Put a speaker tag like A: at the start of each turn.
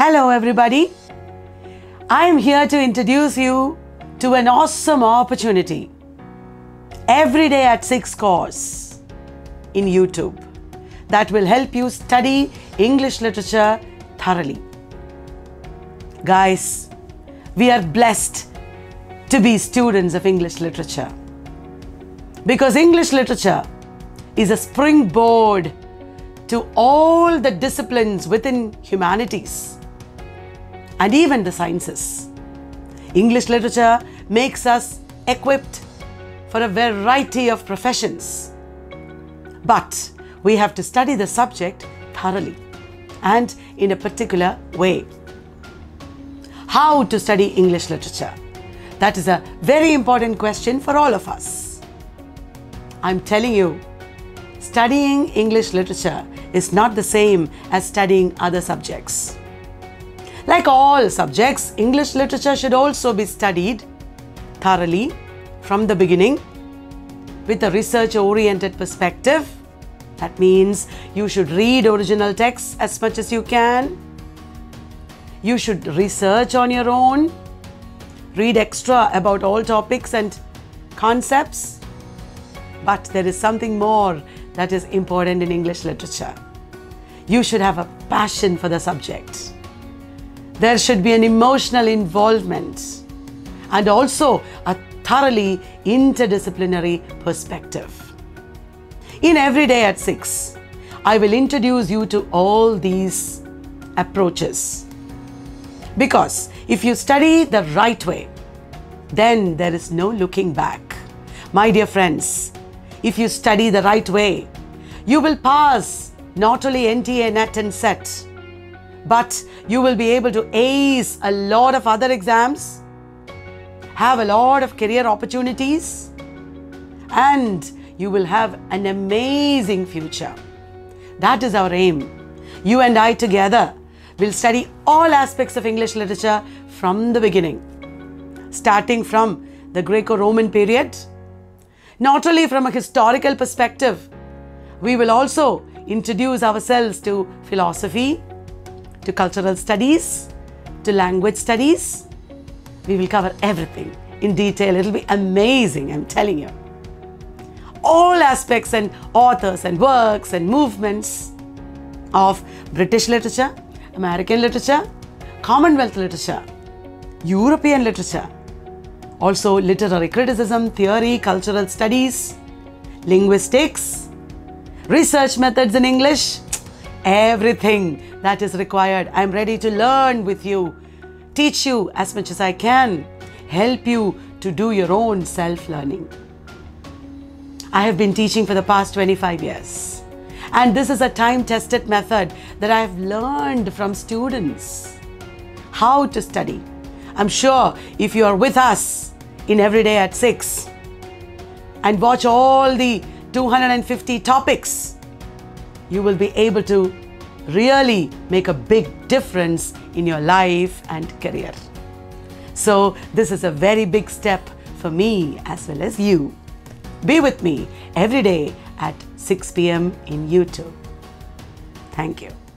A: Hello, everybody. I am here to introduce you to an awesome opportunity. Every day at 6 course in YouTube that will help you study English literature thoroughly. Guys, we are blessed to be students of English literature because English literature is a springboard to all the disciplines within humanities and even the sciences. English literature makes us equipped for a variety of professions. But we have to study the subject thoroughly and in a particular way. How to study English literature? That is a very important question for all of us. I'm telling you, studying English literature is not the same as studying other subjects. Like all subjects, English literature should also be studied thoroughly from the beginning with a research oriented perspective. That means you should read original texts as much as you can. You should research on your own, read extra about all topics and concepts. But there is something more that is important in English literature. You should have a passion for the subject. There should be an emotional involvement and also a thoroughly interdisciplinary perspective. In Everyday at 6, I will introduce you to all these approaches. Because if you study the right way, then there is no looking back. My dear friends, if you study the right way, you will pass not only NTA, NET, and SET, but you will be able to ace a lot of other exams, have a lot of career opportunities, and you will have an amazing future. That is our aim. You and I together will study all aspects of English literature from the beginning, starting from the Greco Roman period, not only from a historical perspective, we will also introduce ourselves to philosophy, to cultural studies, to language studies. We will cover everything in detail. It'll be amazing, I'm telling you. All aspects and authors and works and movements of British literature, American literature, Commonwealth literature, European literature, also literary criticism, theory, cultural studies, linguistics, research methods in English, everything that is required. I'm ready to learn with you, teach you as much as I can, help you to do your own self learning. I have been teaching for the past 25 years. And this is a time tested method that I have learned from students how to study. I'm sure if you are with us in Everyday at 6 and watch all the 250 topics, you will be able to really make a big difference in your life and career. So, this is a very big step for me as well as you. Be with me every day at 6 pm in YouTube. Thank you.